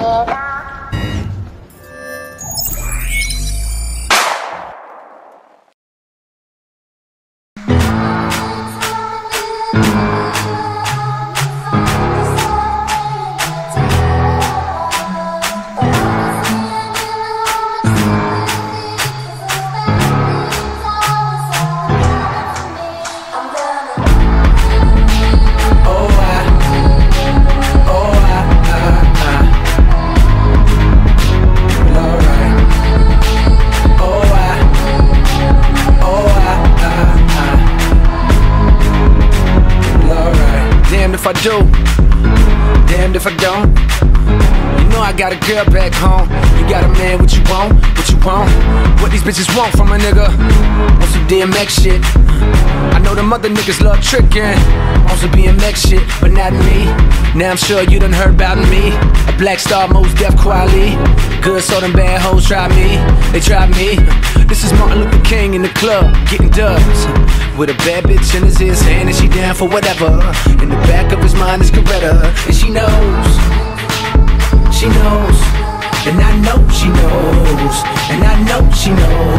Oh, if I do, damned if I don't. You know I got a girl back home. You got a man, what you want? What you want? What these bitches want from a nigga? Want some DMX shit. I know them other niggas love tricking. On some BMX shit, but not me. Now I'm sure you done heard about me. A black star, Mos Def quality. Good, so them bad hoes try me. They try me. This is Martin Luther King in the club, getting dubs. With a bad bitch in his ear saying that she down for whatever. In the back of his mind is Coretta, and she knows. She knows, and I know she knows, and I know she knows,